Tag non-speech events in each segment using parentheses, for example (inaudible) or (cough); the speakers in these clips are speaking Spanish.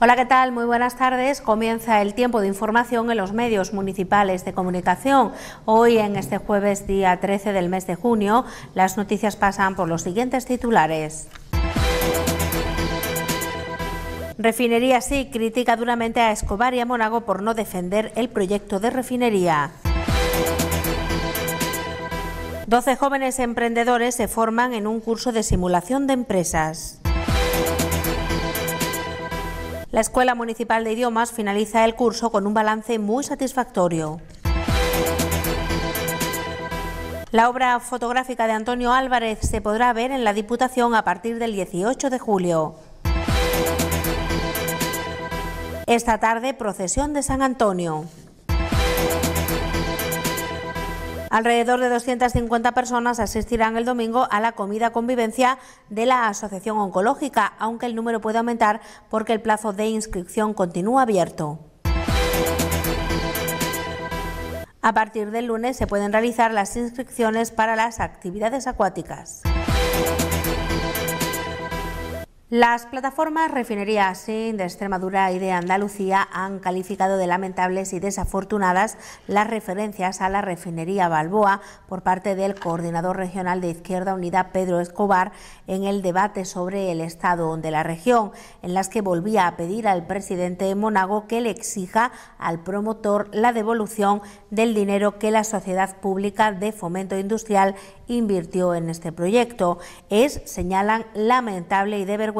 Hola, ¿qué tal? Muy buenas tardes. Comienza el tiempo de información en los medios municipales de comunicación. Hoy, en este jueves, día 13 del mes de junio, las noticias pasan por los siguientes titulares. Refinería sí critica duramente a Escobar y a Monago por no defender el proyecto de refinería. 12 jóvenes emprendedores se forman en un curso de simulación de empresas. La Escuela Municipal de Idiomas finaliza el curso con un balance muy satisfactorio. La obra fotográfica de Antonio Álvarez se podrá ver en la Diputación a partir del 18 de julio. Esta tarde, procesión de San Antonio. Alrededor de 250 personas asistirán el domingo a la comida convivencia de la Asociación Oncológica, aunque el número puede aumentar porque el plazo de inscripción continúa abierto. A partir del lunes se pueden realizar las inscripciones para las actividades acuáticas. Las plataformas Refinería SIN de Extremadura y de Andalucía han calificado de lamentables y desafortunadas las referencias a la refinería Balboa por parte del coordinador regional de Izquierda Unida, Pedro Escobar, en el debate sobre el estado de la región, en las que volvía a pedir al presidente Monago que le exija al promotor la devolución del dinero que la Sociedad Pública de Fomento Industrial invirtió en este proyecto. Es, señalan, lamentable y de vergüenza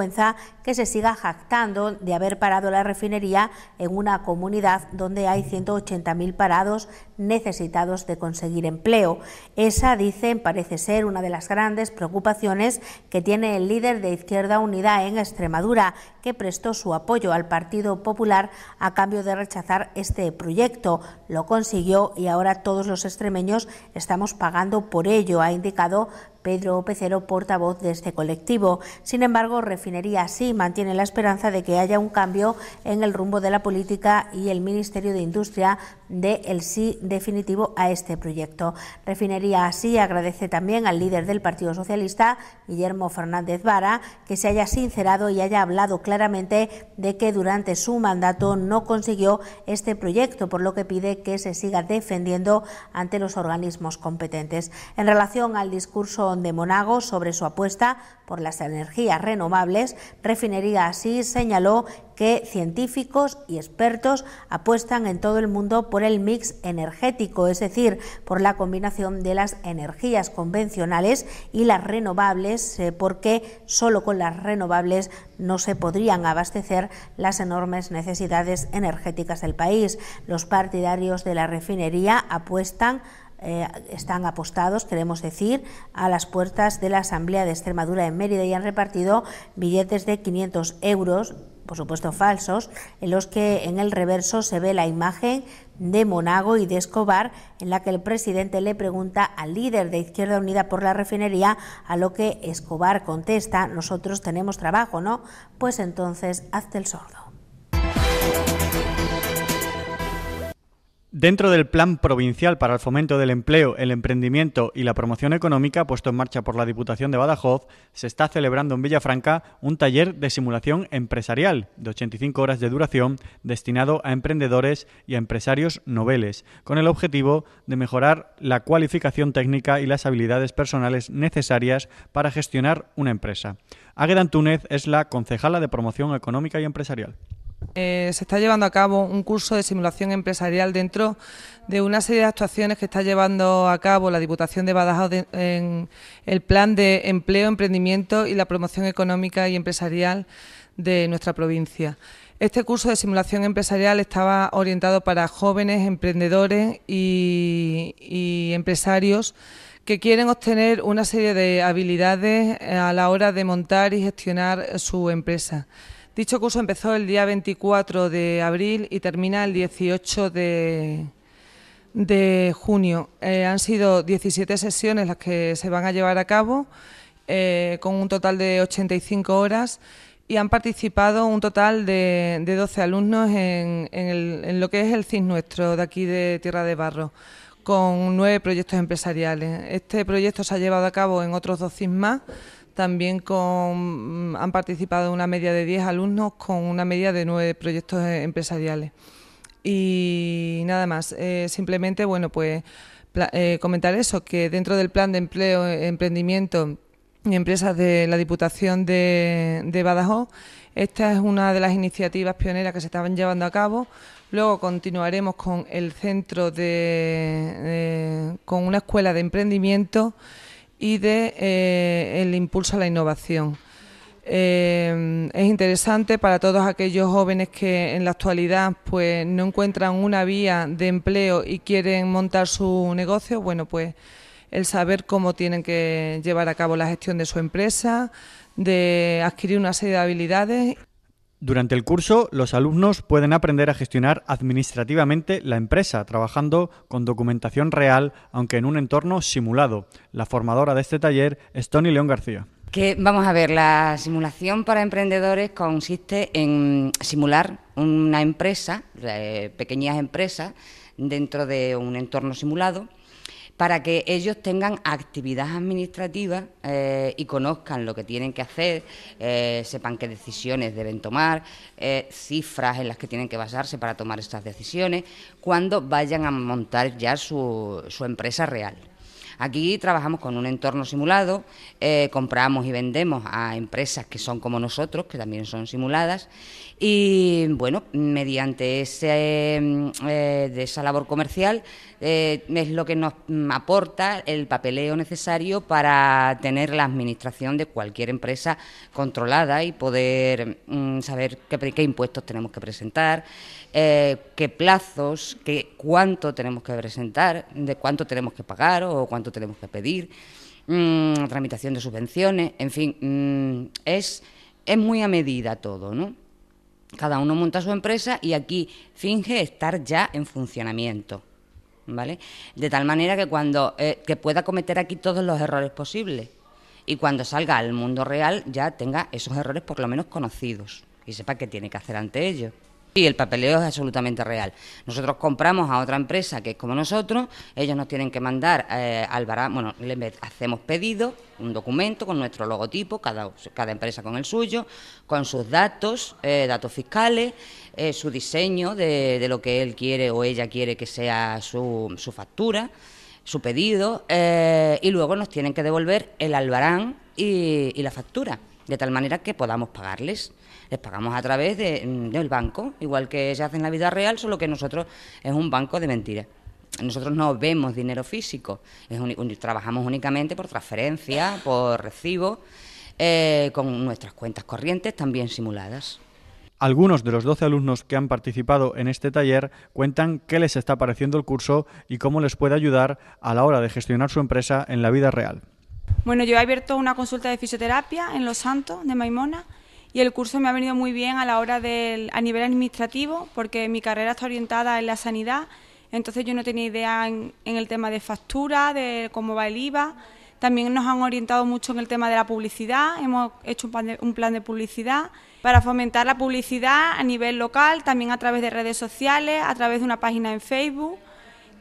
que se siga jactando de haber parado la refinería en una comunidad donde hay 180.000 parados necesitados de conseguir empleo. Esa, dicen, parece ser una de las grandes preocupaciones que tiene el líder de Izquierda Unida en Extremadura, que prestó su apoyo al Partido Popular a cambio de rechazar este proyecto. Lo consiguió y ahora todos los extremeños estamos pagando por ello, ha indicado Pedro Pecero, portavoz de este colectivo. Sin embargo, Refinería sí mantiene la esperanza de que haya un cambio en el rumbo de la política y el Ministerio de Industria de el sí definitivo a este proyecto. Refinería así agradece también al líder del Partido Socialista, Guillermo Fernández Vara, que se haya sincerado y haya hablado claramente de que durante su mandato no consiguió este proyecto, por lo que pide que se siga defendiendo ante los organismos competentes. En relación al discurso de Monago sobre su apuesta por las energías renovables, Refinería así señaló que científicos y expertos apuestan en todo el mundo por el mix energético, es decir, por la combinación de las energías convencionales y las renovables, eh, porque solo con las renovables no se podrían abastecer las enormes necesidades energéticas del país. Los partidarios de la refinería apuestan eh, están apostados, queremos decir, a las puertas de la Asamblea de Extremadura en Mérida y han repartido billetes de 500 euros, por supuesto falsos, en los que en el reverso se ve la imagen de Monago y de Escobar, en la que el presidente le pregunta al líder de Izquierda Unida por la refinería, a lo que Escobar contesta, nosotros tenemos trabajo, ¿no? Pues entonces hazte el sordo. Dentro del Plan Provincial para el Fomento del Empleo, el Emprendimiento y la Promoción Económica puesto en marcha por la Diputación de Badajoz, se está celebrando en Villafranca un taller de simulación empresarial de 85 horas de duración destinado a emprendedores y a empresarios noveles, con el objetivo de mejorar la cualificación técnica y las habilidades personales necesarias para gestionar una empresa. Águeda Antúnez es la concejala de Promoción Económica y Empresarial. Eh, se está llevando a cabo un curso de simulación empresarial dentro de una serie de actuaciones que está llevando a cabo la Diputación de Badajoz en el plan de empleo, emprendimiento y la promoción económica y empresarial de nuestra provincia. Este curso de simulación empresarial estaba orientado para jóvenes emprendedores y empresarios que quieren obtener una serie de habilidades a la hora de montar y gestionar su empresa. Dicho curso empezó el día 24 de abril y termina el 18 de, junio. Eh, han sido 17 sesiones las que se van a llevar a cabo, eh, con un total de 85 horas, y han participado un total de, 12 alumnos en, en, lo que es el CIS nuestro de aquí de Tierra de Barro, con nueve proyectos empresariales. Este proyecto se ha llevado a cabo en otros dos CIS más también con, han participado una media de 10 alumnos con una media de 9 proyectos empresariales. Y nada más, eh, simplemente, bueno, pues eh, comentar eso, que dentro del plan de empleo, emprendimiento y empresas de la Diputación de Badajoz, esta es una de las iniciativas pioneras que se estaban llevando a cabo. Luego continuaremos con el centro de, con una escuela de emprendimiento y de eh, el impulso a la innovación. Eh, es interesante para todos aquellos jóvenes que en la actualidad pues no encuentran una vía de empleo y quieren montar su negocio, bueno pues el saber cómo tienen que llevar a cabo la gestión de su empresa, de adquirir una serie de habilidades durante el curso, los alumnos pueden aprender a gestionar administrativamente la empresa, trabajando con documentación real, aunque en un entorno simulado. La formadora de este taller es Tony León García. Que, vamos a ver, la simulación para emprendedores consiste en simular una empresa, eh, pequeñas empresas, dentro de un entorno simulado para que ellos tengan actividad administrativa eh, y conozcan lo que tienen que hacer, eh, sepan qué decisiones deben tomar, eh, cifras en las que tienen que basarse para tomar estas decisiones, cuando vayan a montar ya su, empresa real. Aquí trabajamos con un entorno simulado, compramos y vendemos a empresas que son como nosotros, que también son simuladas, y bueno, mediante ese, de esa labor comercial eh, es lo que nos aporta el papeleo necesario para tener la administración de cualquier empresa controlada y poder mm, saber qué, impuestos tenemos que presentar, eh, qué plazos, qué, cuánto tenemos que presentar, de cuánto tenemos que pagar o cuánto tenemos que pedir, mm, tramitación de subvenciones, en fin, mm, es, es muy a medida todo, ¿no? Cada uno monta su empresa y aquí finge estar ya en funcionamiento. ¿Vale? De tal manera que cuando eh, que pueda cometer aquí todos los errores posibles y cuando salga al mundo real ya tenga esos errores por lo menos conocidos y sepa qué tiene que hacer ante ellos. Y el papeleo es absolutamente real. Nosotros compramos a otra empresa que es como nosotros, ellos nos tienen que mandar eh, al barato, bueno, le hacemos pedido, un documento con nuestro logotipo, cada, empresa con el suyo, con sus datos, eh, datos fiscales, eh, su diseño de, lo que él quiere o ella quiere que sea su, su factura, su pedido, y luego nos tienen que devolver el albarán y la factura, de tal manera que podamos pagarles les pagamos a través de, mm, del banco, igual que se hace en la vida real, solo que nosotros es un banco de mentiras. Nosotros no vemos dinero físico, trabajamos únicamente por transferencia, por recibo, eh, con nuestras cuentas corrientes también simuladas. Algunos de los 12 alumnos que han participado en este taller cuentan qué les está pareciendo el curso y cómo les puede ayudar a la hora de gestionar su empresa en la vida real. Bueno, yo he abierto una consulta de fisioterapia en Los Santos de Maimona y el curso me ha venido muy bien a la hora del a nivel administrativo porque mi carrera está orientada en la sanidad, entonces yo no tenía idea en, el tema de factura, de cómo va el IVA. También nos han orientado mucho en el tema de la publicidad, hemos hecho un plan de, un plan de publicidad para fomentar la publicidad a nivel local, también a través de redes sociales, a través de una página en Facebook,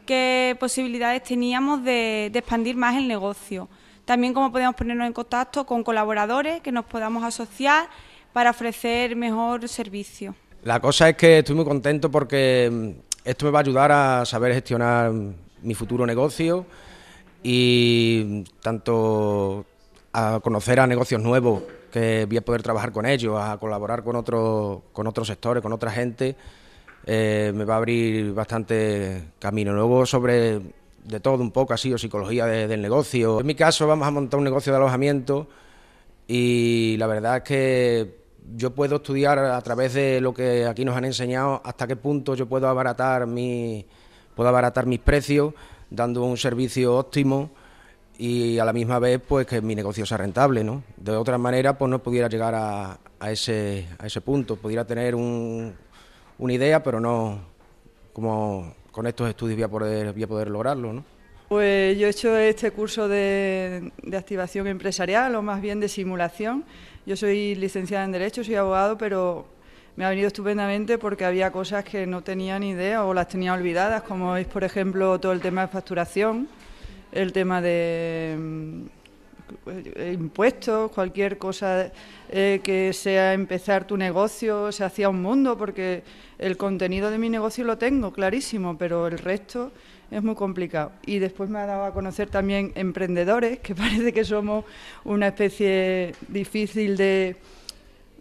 qué posibilidades teníamos de, de expandir más el negocio. También cómo podemos ponernos en contacto con colaboradores que nos podamos asociar para ofrecer mejor servicio. La cosa es que estoy muy contento porque mm, esto me va a ayudar a saber gestionar mi futuro negocio y tanto a conocer a negocios nuevos que voy a poder trabajar con ellos, a colaborar con otros con otros sectores, con otra gente, eh, me va a abrir bastante camino. Luego sobre de todo un poco así, o psicología del negocio. En mi caso vamos a montar un negocio de alojamiento y la verdad es que yo puedo estudiar a través de lo que aquí nos han enseñado hasta qué punto yo puedo abaratar mi puedo abaratar mis precios dando un servicio óptimo y a la misma vez pues que mi negocio sea rentable, ¿no? De otra manera pues no pudiera llegar a, ese a ese punto, pudiera tener un, una idea, pero no como con estos estudios voy a poder voy a poder lograrlo, ¿no? Pues yo he hecho este curso de, activación empresarial o más bien de simulación. Yo soy licenciada en Derecho, soy abogado, pero me ha venido estupendamente porque había cosas que no tenía ni idea o las tenía olvidadas, como es, por ejemplo, todo el tema de facturación, el tema de mm, impuestos, cualquier cosa eh, que sea empezar tu negocio, se hacía un mundo, porque el contenido de mi negocio lo tengo clarísimo, pero el resto es muy complicado. Y después me ha dado a conocer también emprendedores, que (laughs) parece que somos una especie difícil de,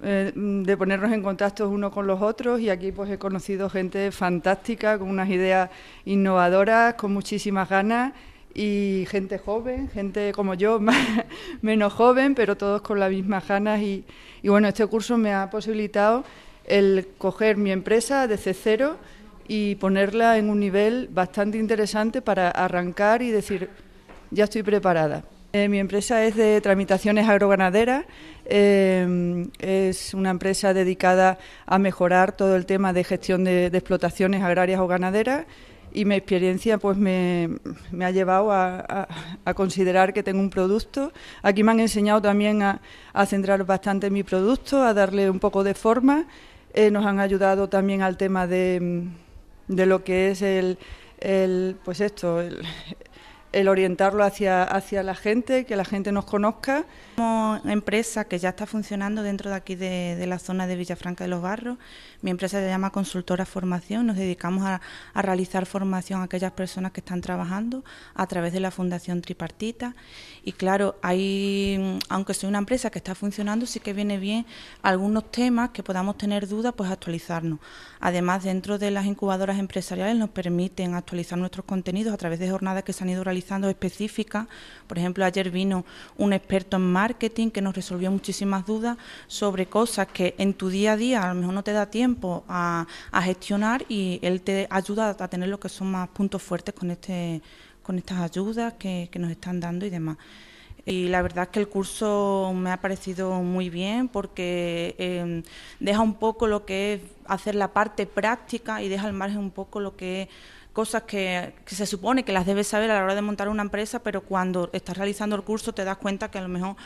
eh, de ponernos en contacto unos con los otros y aquí pues he conocido gente fantástica, con unas ideas innovadoras, con muchísimas ganas y gente joven, gente como yo, (laughs) menos joven, pero todos con las mismas ganas. Y, bueno, este curso me ha posibilitado el coger mi empresa desde cero y ponerla en un nivel bastante interesante para arrancar y decir, ya estoy preparada. Eh, mi empresa es de tramitaciones agroganaderas, eh, es una empresa dedicada a mejorar todo el tema de gestión de explotaciones agrarias o ganaderas y mi experiencia pues me, ha llevado a, considerar que tengo un producto. Aquí me han enseñado también a, centrar bastante mi producto, a darle un poco de forma. Eh, nos han ayudado también al tema de, de lo que es el, el pues esto, el, el orientarlo hacia, hacia la gente, que la gente nos conozca. Como empresa que ya está funcionando dentro de aquí de, la zona de Villafranca de los Barros, mi empresa se llama Consultora Formación, nos dedicamos a, realizar formación a aquellas personas que están trabajando a través de la Fundación Tripartita y claro, hay, aunque soy una empresa que está funcionando, sí que viene bien algunos temas que podamos tener dudas, pues actualizarnos. Además, dentro de las incubadoras empresariales nos permiten actualizar nuestros contenidos a través de jornadas que se han ido realizando específicas. Por ejemplo, ayer vino un experto en marketing que nos resolvió muchísimas dudas sobre cosas que en tu día a día a lo mejor no te da tiempo a, gestionar y él te ayuda a tener lo que son más puntos fuertes con este con estas ayudas que, nos están dando y demás. Y la verdad es que el curso me ha parecido muy bien porque em, deja un poco lo que es hacer la parte práctica y deja al margen un poco lo que es cosas que, se supone que las debes saber a la hora de montar una empresa, pero cuando estás realizando el curso te das cuenta que a lo mejor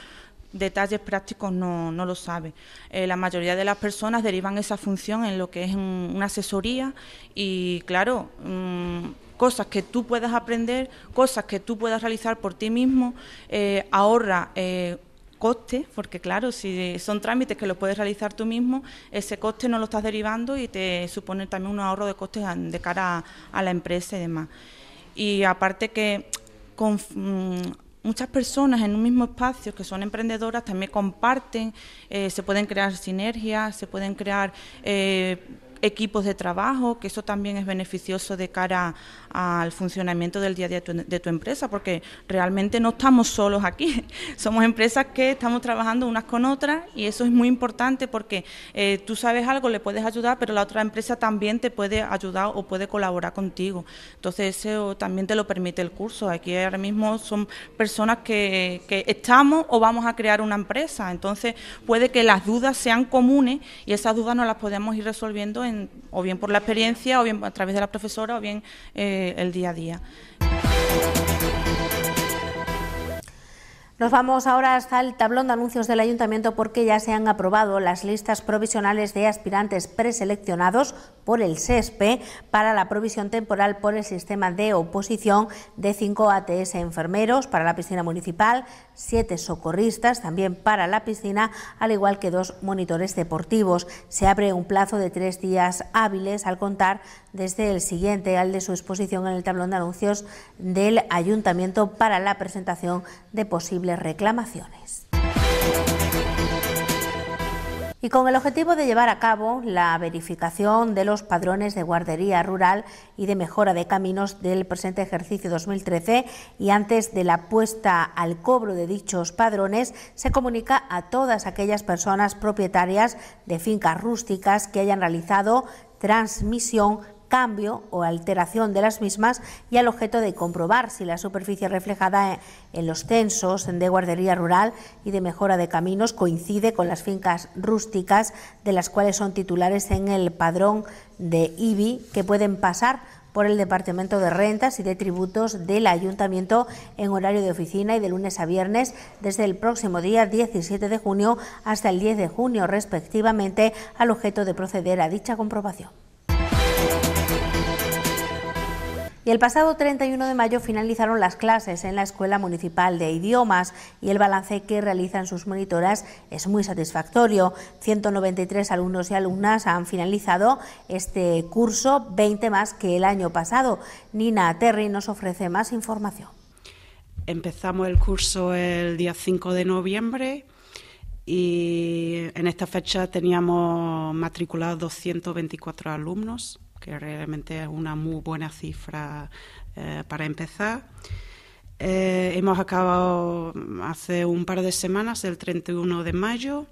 detalles prácticos no, no lo sabes. Eh, la mayoría de las personas derivan esa función en lo que es una asesoría y claro, mm, cosas que tú puedas aprender, cosas que tú puedas realizar por ti mismo, eh, ahorra eh, coste, porque claro, si son trámites que los puedes realizar tú mismo, ese coste no lo estás derivando y te supone también un ahorro de costes de cara a, la empresa y demás. Y aparte que con mm, muchas personas en un mismo espacio que son emprendedoras también comparten, eh, se pueden crear sinergias, se pueden crear equipos de trabajo, que eso también es beneficioso de cara al funcionamiento del día a día de tu, empresa, porque realmente no estamos solos aquí, (laughs) somos empresas que estamos trabajando unas con otras y eso es muy importante porque eh, tú sabes algo, le puedes ayudar, pero la otra empresa también te puede ayudar o puede colaborar contigo. Entonces eso también te lo permite el curso. Aquí ahora mismo son personas que, que estamos o vamos a crear una empresa, entonces puede que las dudas sean comunes y esas dudas no las podemos ir resolviendo o bien por la experiencia, o bien a través de la profesora, o bien eh, el día a día. Nos vamos ahora hasta el tablón de anuncios del ayuntamiento porque ya se han aprobado las listas provisionales de aspirantes preseleccionados por el SESPE para la provisión temporal por el sistema de oposición de 5 ATS enfermeros para la piscina municipal, 7 socorristas también para la piscina, al igual que dos monitores deportivos. Se abre un plazo de tres días hábiles al contar desde el siguiente al de su exposición en el tablón de anuncios del ayuntamiento para la presentación de posibles reclamaciones. Y con el objetivo de llevar a cabo la verificación de los padrones de guardería rural y de mejora de caminos del presente ejercicio 2013 y antes de la puesta al cobro de dichos padrones, se comunica a todas aquellas personas propietarias de fincas rústicas que hayan realizado transmisión cambio o alteración de las mismas y al objeto de comprobar si la superficie reflejada en los censos de guardería rural y de mejora de caminos coincide con las fincas rústicas de las cuales son titulares en el padrón de IBI que pueden pasar por el Departamento de Rentas y de Tributos del Ayuntamiento en horario de oficina y de lunes a viernes desde el próximo día 17 de junio hasta el 10 de junio respectivamente al objeto de proceder a dicha comprobación. Y el pasado 31 de mayo finalizaron las clases en la Escuela Municipal de Idiomas y el balance que realizan sus monitoras es muy satisfactorio. 193 alumnos y alumnas han finalizado este curso, 20 más que el año pasado. Nina Terry nos ofrece más información. Empezamos el curso el día 5 de noviembre y en esta fecha teníamos matriculados 224 alumnos que realmente es una muy buena cifra eh, para empezar. Eh, hemos acabado hace un par de semanas, el 31 de mayo,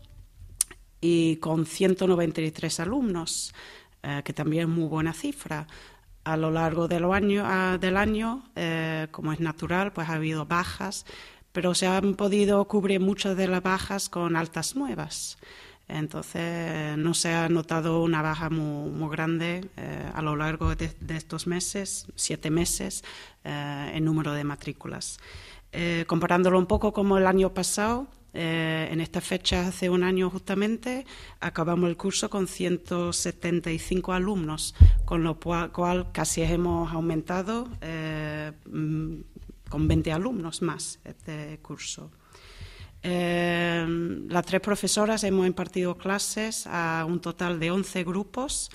y con 193 alumnos, eh, que también es muy buena cifra. A lo largo del año, ah, del año como es natural, pues ha habido bajas, pero se han podido cubrir muchas de las bajas con altas nuevas. Entonces, no se ha notado una baja muy, grande eh, a lo largo de, estos meses, siete meses, eh, en número de matrículas. Eh, comparándolo un poco como el año pasado, en esta fecha, hace un año justamente, acabamos el curso con 175 alumnos, con lo cual casi hemos aumentado mm, con 20 alumnos más este curso. Eh, las tres profesoras hemos impartido clases a un total de 11 grupos.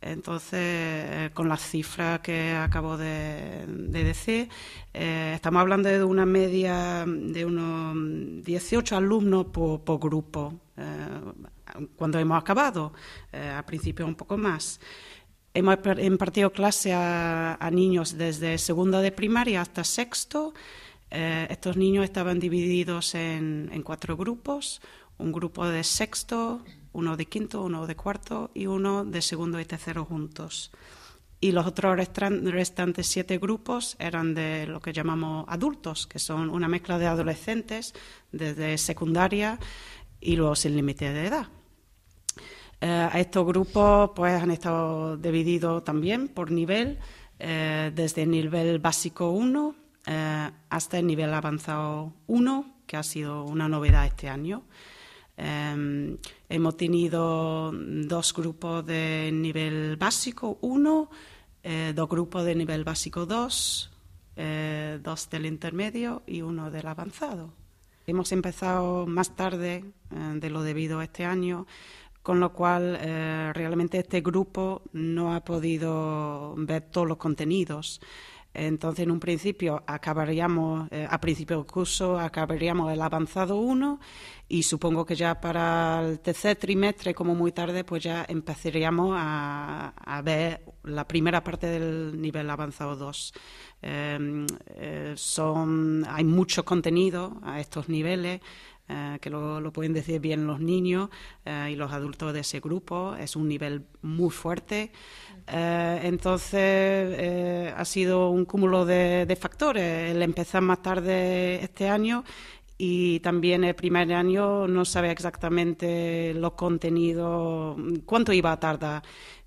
Entonces, eh, con las cifras que acabo de, decir, eh, estamos hablando de una media de unos 18 alumnos por, grupo cuando hemos acabado, al principio un poco más. Hemos impartido clases a, a niños desde segundo de primaria hasta sexto eh, estos niños estaban divididos en, cuatro grupos, un grupo de sexto, uno de quinto, uno de cuarto y uno de segundo y tercero juntos. Y los otros restantes siete grupos eran de lo que llamamos adultos, que son una mezcla de adolescentes desde secundaria y luego sin límite de edad. Eh, estos grupos pues, han estado divididos también por nivel, eh, desde el nivel básico 1 eh, hasta el nivel avanzado 1, que ha sido una novedad este año. Em, hemos tenido dos grupos de nivel básico 1, eh, dos grupos de nivel básico 2, eh, dos del intermedio y uno del avanzado. Hemos empezado más tarde de lo debido este año, con lo cual realmente este grupo no ha podido ver todos los contenidos. Entonces, en un principio, acabaríamos, eh, a principio del curso, acabaríamos el avanzado 1 y supongo que ya para el tercer trimestre, como muy tarde, pues ya empezaríamos a, ver la primera parte del nivel avanzado 2. Em, eh, son, hay mucho contenido a estos niveles. Eh, que lo, pueden decir bien los niños y los adultos de ese grupo. Es un nivel muy fuerte. Eh, entonces eh, ha sido un cúmulo de, factores. El empezar más tarde este año y también el primer año no sabía exactamente los contenidos, cuánto iba a tardar.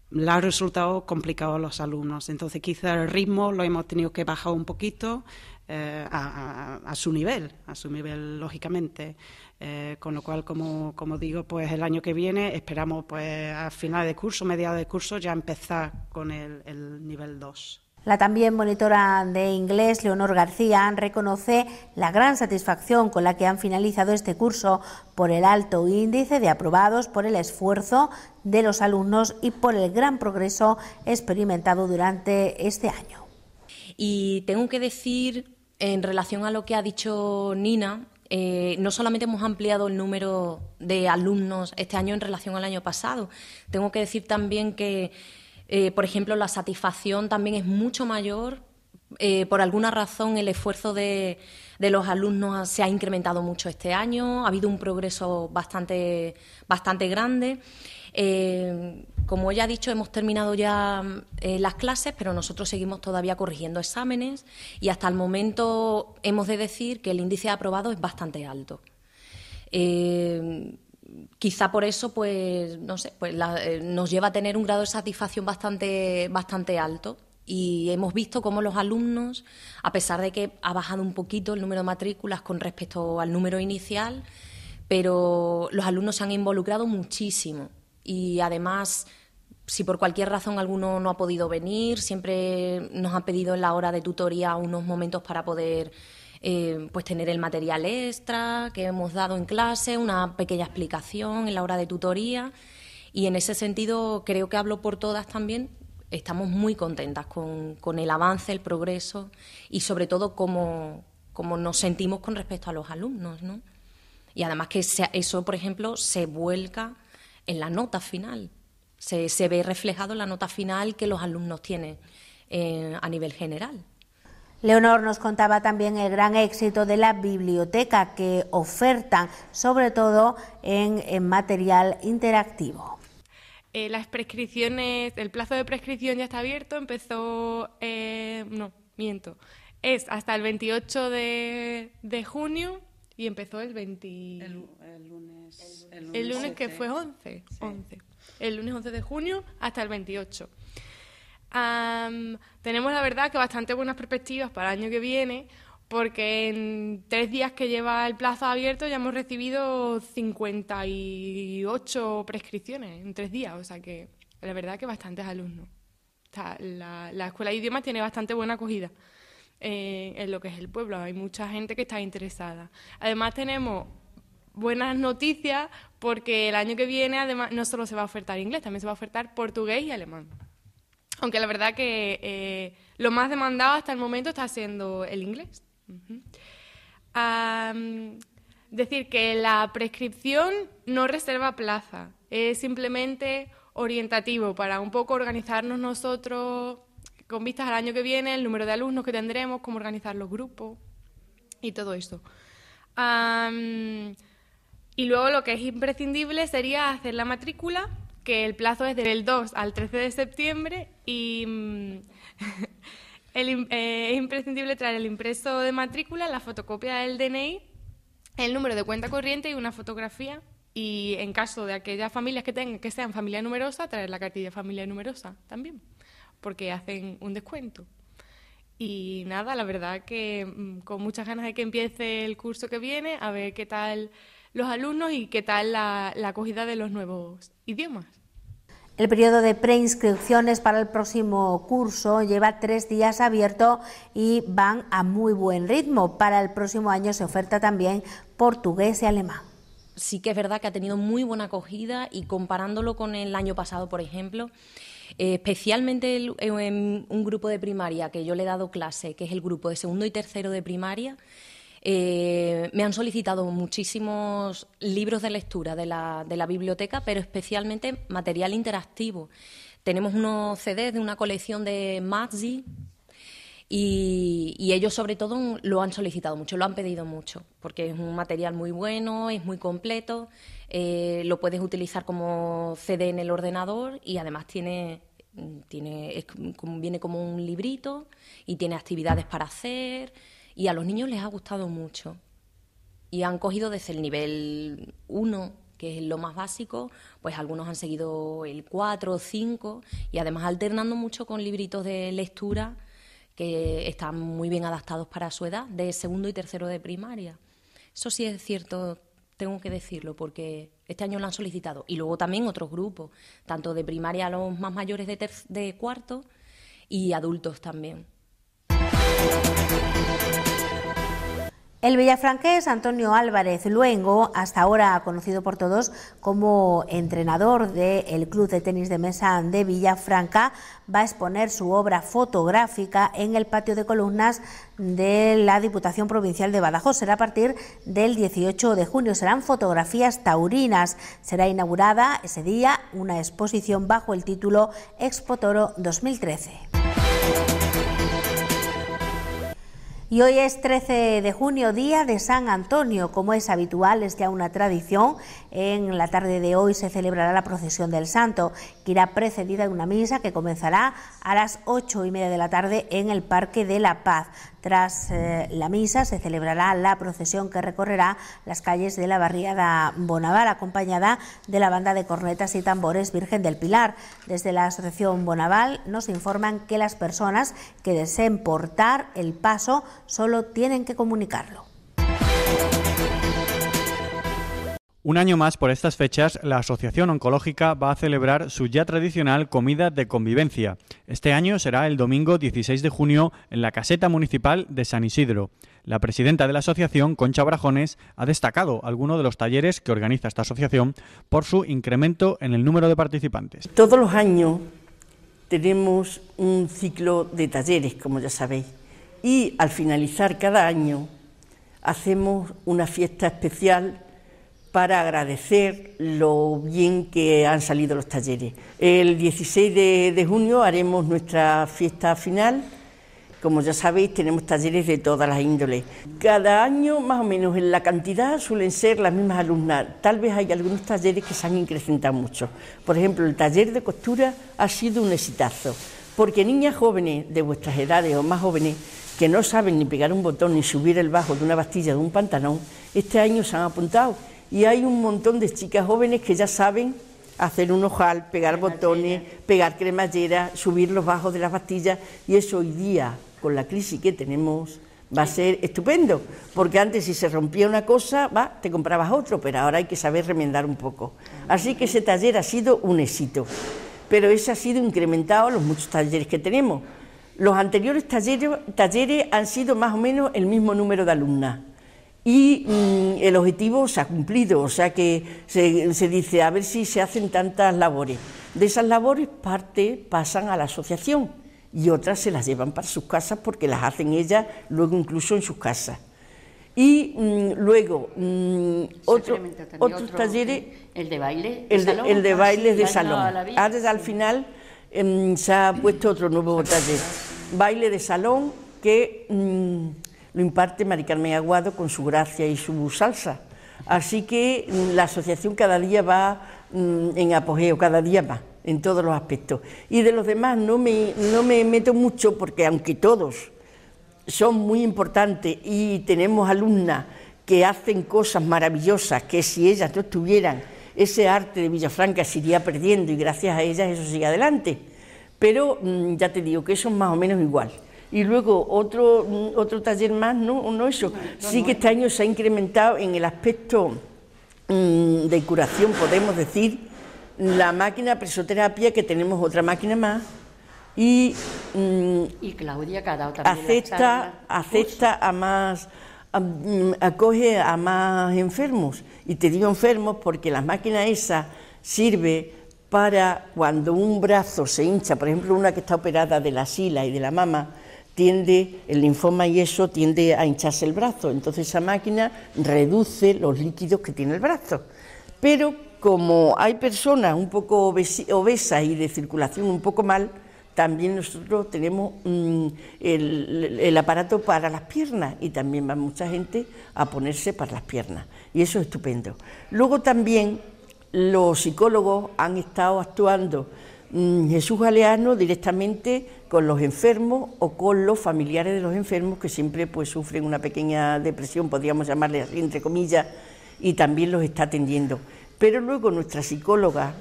Le ha resultado complicado a los alumnos. Entonces quizá el ritmo lo hemos tenido que bajar un poquito eh, a, su nivel, a su nivel lógicamente. Eh, con lo cual, como, como, digo, pues el año que viene esperamos pues a final de curso, mediados de curso, ya empezar con el, el nivel 2. La también monitora de inglés, Leonor García, reconoce la gran satisfacción con la que han finalizado este curso por el alto índice de aprobados, por el esfuerzo de los alumnos y por el gran progreso experimentado durante este año. Y tengo que decir, en relación a lo que ha dicho Nina, eh, no solamente hemos ampliado el número de alumnos este año en relación al año pasado, tengo que decir también que, eh, por ejemplo, la satisfacción también es mucho mayor. Eh, por alguna razón, el esfuerzo de, los alumnos se ha incrementado mucho este año, ha habido un progreso bastante, bastante grande. Como ya ha dicho, hemos terminado ya eh, las clases, pero nosotros seguimos todavía corrigiendo exámenes y hasta el momento hemos de decir que el índice de aprobado es bastante alto. Eh, quizá por eso, pues, no sé, pues eh, nos lleva a tener un grado de satisfacción bastante, bastante alto. Y hemos visto cómo los alumnos, a pesar de que ha bajado un poquito el número de matrículas con respecto al número inicial, pero los alumnos se han involucrado muchísimo y además si por cualquier razón alguno no ha podido venir, siempre nos han pedido en la hora de tutoría unos momentos para poder eh, pues tener el material extra que hemos dado en clase, una pequeña explicación en la hora de tutoría. Y en ese sentido creo que hablo por todas también. Estamos muy contentas con, con el avance, el progreso y sobre todo cómo, cómo nos sentimos con respecto a los alumnos. ¿no? Y además que eso, por ejemplo, se vuelca en la nota final se, ve reflejado en la nota final que los alumnos tienen eh, a nivel general. Leonor nos contaba también el gran éxito de la biblioteca que ofertan, sobre todo en, material interactivo. Eh, las prescripciones, el plazo de prescripción ya está abierto, empezó, eh, no, miento, es hasta el 28 de, junio y empezó el 20... El, lunes, el lunes, que fue 11, 11 el lunes 11 de junio hasta el 28. tenemos la verdad que bastante buenas perspectivas para el año que viene, porque en tres días que lleva el plazo abierto ya hemos recibido 58 prescripciones en tres días, o sea que la verdad que bastantes alumnos. la, escuela de idiomas tiene bastante buena acogida eh, en lo que es el pueblo, hay mucha gente que está interesada. Además tenemos buenas noticias porque el año que viene además no solo se va a ofertar inglés, también se va a ofertar portugués y alemán. Aunque la verdad que eh, lo más demandado hasta el momento está siendo el inglés. Decir que la prescripción no reserva plaza, es simplemente orientativo para un poco organizarnos nosotros con vistas al año que viene, el número de alumnos que tendremos, cómo organizar los grupos y todo esto. Y luego lo que es imprescindible sería hacer la matrícula, que el plazo es del 2 al 13 de septiembre y (laughs) mm, eh, es imprescindible traer el impreso de matrícula, la fotocopia del DNI, el número de cuenta corriente y una fotografía. Y en caso de aquellas familias que tengan que sean familia numerosa, traer la cartilla familia numerosa también, porque hacen un descuento. Y nada, la verdad que mm, con muchas ganas de que empiece el curso que viene, a ver qué tal los alumnos y qué tal la, acogida de los nuevos idiomas. El periodo de preinscripciones para el próximo curso lleva tres días abierto y van a muy buen ritmo. Para el próximo año se oferta también portugués y alemán. Sí que es verdad que ha tenido muy buena acogida y comparándolo con el año pasado, por ejemplo, eh, especialmente en un grupo de primaria que yo le he dado clase, que es el grupo de segundo y tercero de primaria, eh, me han solicitado muchísimos libros de lectura de la, de la biblioteca, pero especialmente material interactivo. Tenemos unos CDs de una colección de Magzi y, ellos sobre todo lo han solicitado mucho, lo han pedido mucho, porque es un material muy bueno, es muy completo, eh, lo puedes utilizar como CD en el ordenador y además tiene, tiene viene como un librito y tiene actividades para hacer y a los niños les ha gustado mucho. Y han cogido desde el nivel 1, que es lo más básico, pues algunos han seguido el 4 o 5 y además alternando mucho con libritos de lectura que están muy bien adaptados para su edad, de segundo y tercero de primaria. Eso sí es cierto, tengo que decirlo, porque este año lo han solicitado. Y luego también otros grupos, tanto de primaria a los más mayores de, de cuarto y adultos también. El villafranqués Antonio Álvarez Luengo, hasta ahora conocido por todos como entrenador del Club de Tenis de Mesa de Villafranca, va a exponer su obra fotográfica en el patio de columnas de la Diputación Provincial de Badajoz. Será a partir del 18 de junio. Serán fotografías taurinas. Será inaugurada ese día una exposición bajo el título Expo Toro 2013. Y hoy es 13 de junio, día de San Antonio. Como es habitual, es ya una tradición. En la tarde de hoy se celebrará la procesión del Santo, que irá precedida de una misa que comenzará a las ocho y media de la tarde en el Parque de la Paz. Tras eh, la misa se celebrará la procesión que recorrerá las calles de la barriada Bonaval, acompañada de la banda de cornetas y tambores Virgen del Pilar. Desde la Asociación Bonaval nos informan que las personas que deseen portar el paso solo tienen que comunicarlo. Un año más por estas fechas, la Asociación Oncológica va a celebrar su ya tradicional comida de convivencia. Este año será el domingo 16 de junio en la caseta municipal de San Isidro. La presidenta de la asociación, Concha Brajones, ha destacado algunos de los talleres que organiza esta asociación por su incremento en el número de participantes. Todos los años tenemos un ciclo de talleres, como ya sabéis, y al finalizar cada año hacemos una fiesta especial para agradecer lo bien que han salido los talleres. El 16 de, junio haremos nuestra fiesta final. Como ya sabéis, tenemos talleres de todas las índoles. Cada año, más o menos en la cantidad, suelen ser las mismas alumnas. Tal vez hay algunos talleres que se han incrementado mucho. Por ejemplo, el taller de costura ha sido un exitazo, porque niñas jóvenes de vuestras edades o más jóvenes que no saben ni pegar un botón ni subir el bajo de una bastilla de un pantalón, este año se han apuntado y hay un montón de chicas jóvenes que ya saben hacer un ojal, pegar botones, pegar cremallera, subir los bajos de las pastillas. Y eso hoy día, con la crisis que tenemos, va a ser estupendo, porque antes si se rompía una cosa, va, te comprabas otro, pero ahora hay que saber remendar un poco. Así que ese taller ha sido un éxito, pero ese ha sido incrementado los muchos talleres que tenemos. Los anteriores talleres, talleres han sido más o menos el mismo número de alumnas y mm, el objetivo se ha cumplido, o sea que se, dice a ver si se hacen tantas labores. De esas labores parte pasan a la asociación y otras se las llevan para sus casas porque las hacen ellas luego incluso en sus casas. Y mm, luego mm, otro, otros talleres... El de baile el de, El de baile de salón. Ahora al final em, se ha puesto otro nuevo taller. Baile de salón que lo imparte Mari Carmen Aguado con su gracia y su salsa. Así que mm, la asociación cada día va mm, en apogeo, cada día más, en todos los aspectos. Y de los demás no me, no me meto mucho porque aunque todos son muy importantes y tenemos alumnas que hacen cosas maravillosas, que si ellas no estuvieran, ese arte de Villafranca se iría perdiendo y gracias a ellas eso sigue adelante. Pero mm, ya te digo que eso es más o menos igual y luego otro, otro taller más, no, no eso. Sí que este año se ha incrementado en el aspecto mm, de curación, podemos decir, la máquina presoterapia, que tenemos otra máquina más, y, mm, y Claudia que ha dado también acepta, acepta a más, mm, acoge a más enfermos. Y te digo enfermos porque la máquina esa sirve para cuando un brazo se hincha, por ejemplo, una que está operada de la sila y de la mama, tiende, el linfoma y eso tiende a hincharse el brazo, entonces esa máquina reduce los líquidos que tiene el brazo. Pero como hay personas un poco obesas y de circulación un poco mal, también nosotros tenemos mm, el, aparato para las piernas y también va mucha gente a ponerse para las piernas y eso es estupendo. Luego también los psicólogos han estado actuando Jesús Galeano directamente con los enfermos o con los familiares de los enfermos que siempre pues sufren una pequeña depresión, podríamos llamarle así entre comillas, y también los está atendiendo. Pero luego nuestra psicóloga,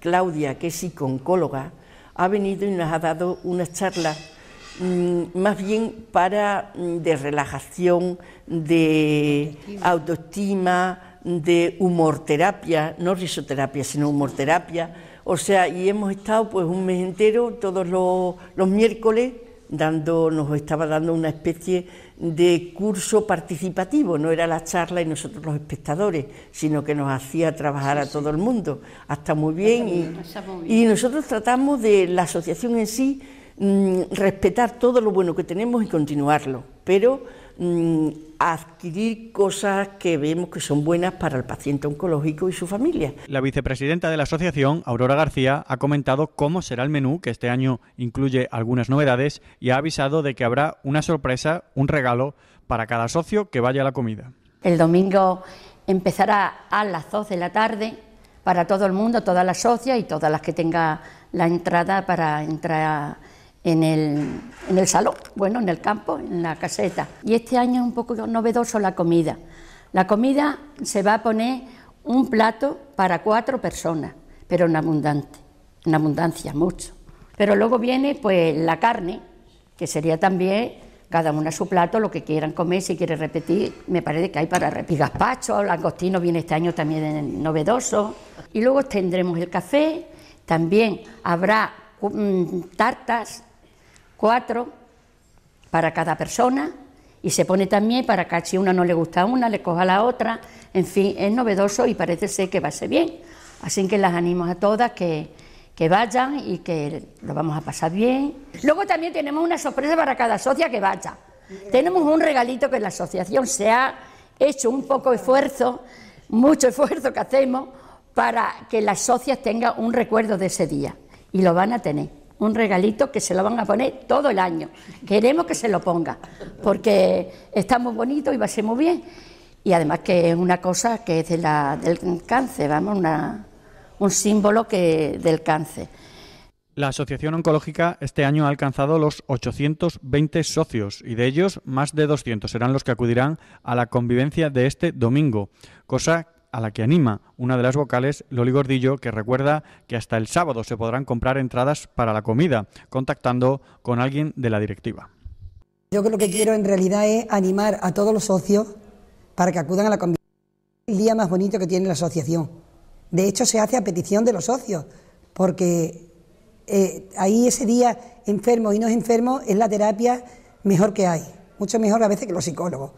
Claudia, que es psicooncóloga, ha venido y nos ha dado unas charlas mm, más bien para mm, de relajación, de autoestima, de humorterapia, no risoterapia, sino humorterapia o sea, y hemos estado pues un mes entero, todos los, miércoles, dando, nos estaba dando una especie de curso participativo, no era la charla y nosotros los espectadores, sino que nos hacía trabajar a todo el mundo. Hasta muy bien. y, y, nosotros tratamos de la asociación en sí mm, respetar todo lo bueno que tenemos y continuarlo, pero Mm, adquirir cosas que vemos que son buenas para el paciente oncológico y su familia. La vicepresidenta de la asociación, Aurora García, ha comentado cómo será el menú, que este año incluye algunas novedades, y ha avisado de que habrá una sorpresa, un regalo para cada socio que vaya a la comida. El domingo empezará a las 2 de la tarde para todo el mundo, todas las socias y todas las que tengan la entrada para entrar en el, en el salón, bueno, en el campo, en la caseta. Y este año es un poco novedoso la comida. La comida se va a poner un plato para cuatro personas, pero en abundante, en abundancia, mucho. Pero luego viene pues la carne, que sería también cada uno a su plato, lo que quieran comer, si quiere repetir, me parece que hay para repetir gazpacho, langostino viene este año también novedoso. Y luego tendremos el café, también habrá mm, tartas, cuatro para cada persona, y se pone también para que si una no le gusta una, le coja la otra, en fin, es novedoso y parece ser que va a ser bien. Así que las animo a todas que, que vayan y que lo vamos a pasar bien. Luego también tenemos una sorpresa para cada socia que vaya. Tenemos un regalito que la asociación se ha hecho un poco de esfuerzo, mucho esfuerzo que hacemos para que las socias tengan un recuerdo de ese día. Y lo van a tener. Un regalito que se lo van a poner todo el año. Queremos que se lo ponga, porque está muy bonito y va a ser muy bien. Y además que es una cosa que es de la, del cáncer, vamos, una, un símbolo que, del cáncer. La Asociación Oncológica este año ha alcanzado los 820 socios y de ellos más de 200 serán los que acudirán a la convivencia de este domingo, cosa a la que anima una de las vocales, Loli Gordillo, que recuerda que hasta el sábado se podrán comprar entradas para la comida, contactando con alguien de la directiva. Yo lo que quiero en realidad es animar a todos los socios para que acudan a la convivencia. El día más bonito que tiene la asociación de hecho, se hace a petición de los socios, porque eh, ahí ese día enfermos y no enfermos es la terapia mejor que hay, mucho mejor a veces que los psicólogos,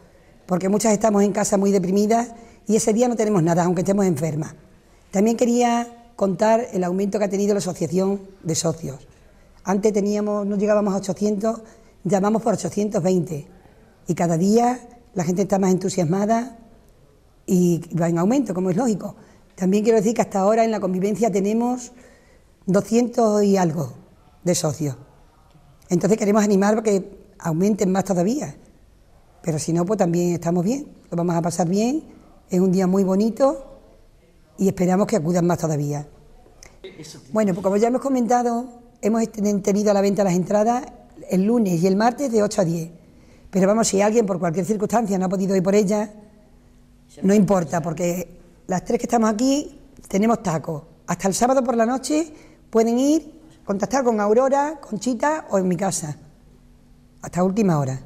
porque muchas estamos en casa muy deprimidas y ese día no tenemos nada, aunque estemos enfermas. También quería contar el aumento que ha tenido la asociación de socios. Antes teníamos, no llegábamos a 800, llamamos por 820 y cada día la gente está más entusiasmada y va en aumento, como es lógico. También quiero decir que hasta ahora en la convivencia tenemos 200 y algo de socios. Entonces queremos animar a que aumenten más todavía. Pero si no, pues también estamos bien, lo vamos a pasar bien, es un día muy bonito y esperamos que acudan más todavía. Bueno, pues como ya hemos comentado, hemos tenido a la venta las entradas el lunes y el martes de 8 a 10. Pero vamos, si alguien por cualquier circunstancia no ha podido ir por ella, no importa, porque las tres que estamos aquí tenemos tacos. Hasta el sábado por la noche pueden ir, contactar con Aurora, con Chita o en mi casa. Hasta última hora.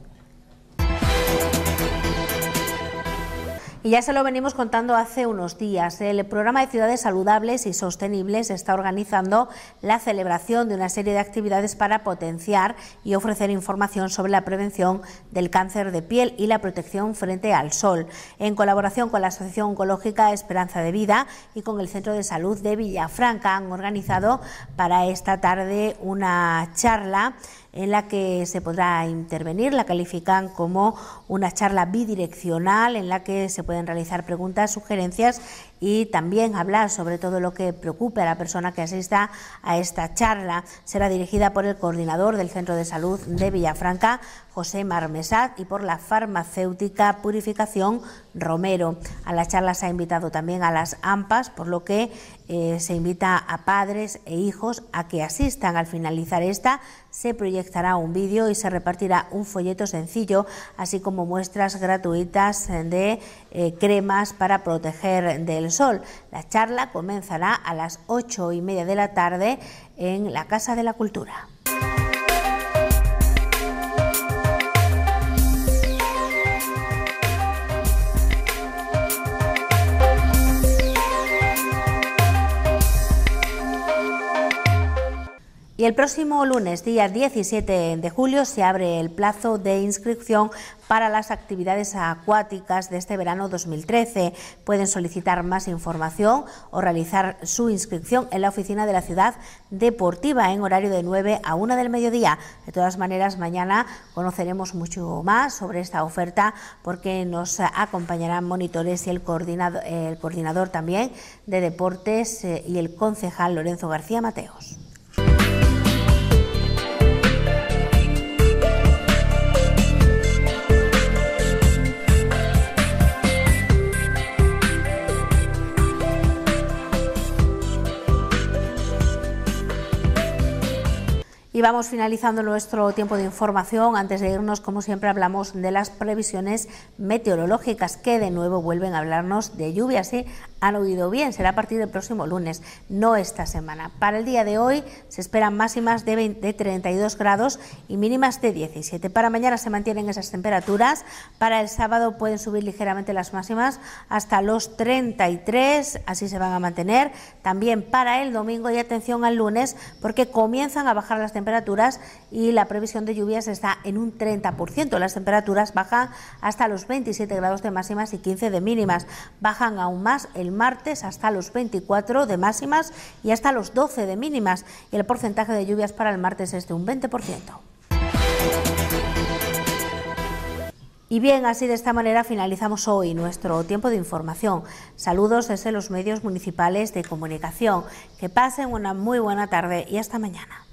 Y ya se lo venimos contando hace unos días. El programa de ciudades saludables y sostenibles está organizando la celebración de una serie de actividades para potenciar y ofrecer información sobre la prevención del cáncer de piel y la protección frente al sol. En colaboración con la Asociación Oncológica Esperanza de Vida y con el Centro de Salud de Villafranca han organizado para esta tarde una charla en la que se podrá intervenir. La califican como una charla bidireccional en la que se pueden realizar preguntas, sugerencias y también hablar sobre todo lo que preocupe a la persona que asista a esta charla. Será dirigida por el coordinador del Centro de Salud de Villafranca, José Marmesat, y por la farmacéutica Purificación Romero. A la charla se ha invitado también a las AMPAs, por lo que eh, se invita a padres e hijos a que asistan. Al finalizar esta, se proyectará un vídeo y se repartirá un folleto sencillo, así como muestras gratuitas de eh, cremas para proteger del sol. La charla comenzará a las ocho y media de la tarde en la Casa de la Cultura. Y el próximo lunes, día 17 de julio, se abre el plazo de inscripción para las actividades acuáticas de este verano 2013. Pueden solicitar más información o realizar su inscripción en la oficina de la ciudad deportiva en horario de 9 a 1 del mediodía. De todas maneras, mañana conoceremos mucho más sobre esta oferta porque nos acompañarán monitores y el coordinador, el coordinador también de deportes eh, y el concejal Lorenzo García Mateos. Y vamos finalizando nuestro tiempo de información. Antes de irnos, como siempre, hablamos de las previsiones meteorológicas que de nuevo vuelven a hablarnos de lluvia. Sí, han oído bien, será a partir del próximo lunes, no esta semana. Para el día de hoy se esperan máximas de, 20, 32 grados y mínimas de 17. Para mañana se mantienen esas temperaturas. Para el sábado pueden subir ligeramente las máximas hasta los 33, así se van a mantener. También para el domingo y atención al lunes porque comienzan a bajar las temperaturas temperaturas y la previsión de lluvias está en un 30%. Las temperaturas bajan hasta los 27 grados de máximas y 15 de mínimas. Bajan aún más el martes hasta los 24 de máximas y hasta los 12 de mínimas. Y el porcentaje de lluvias para el martes es de un 20%. Y bien, así de esta manera finalizamos hoy nuestro tiempo de información. Saludos desde los medios municipales de comunicación. Que pasen una muy buena tarde y hasta mañana.